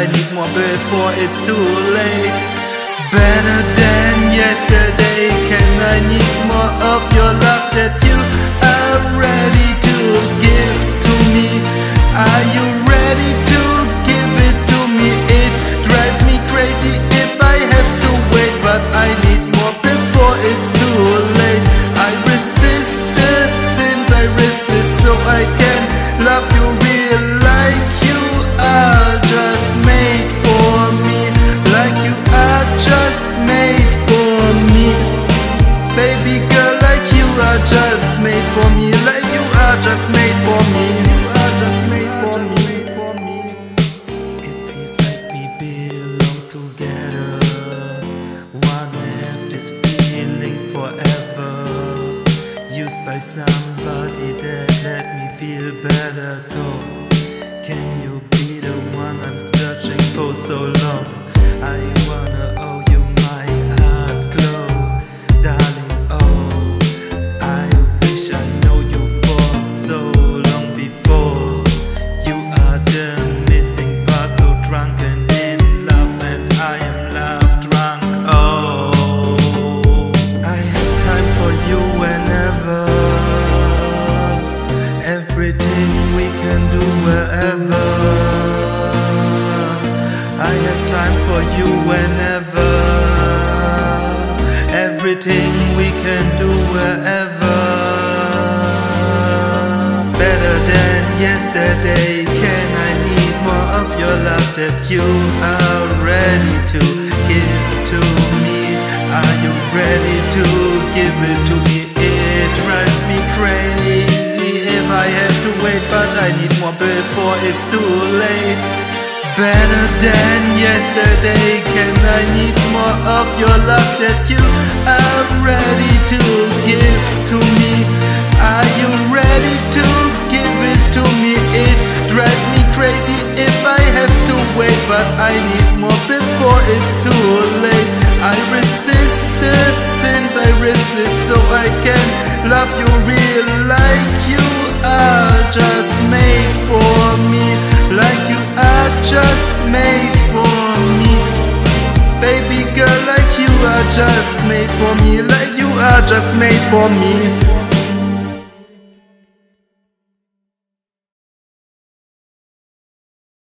I need more before it's too late. Better than yesterday, can I need more of your love by somebody that let me feel better. Though, can you be the one I'm searching for so long? I have time for you whenever. Everything we can do wherever. Better than yesterday. Can I need more of your love that you are ready to give to me? Are you ready to give it to me? It drives me crazy if I have to wait, but I need more before it's too late. Better than yesterday. Can I need more of your love that you are ready to give to me? Are you ready to give it to me? It drives me crazy if I have to wait, but I need more before it's too late. I resisted since I resist, so I can love you real like you are just just made for me, like you are just made for me.